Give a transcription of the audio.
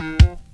Bye.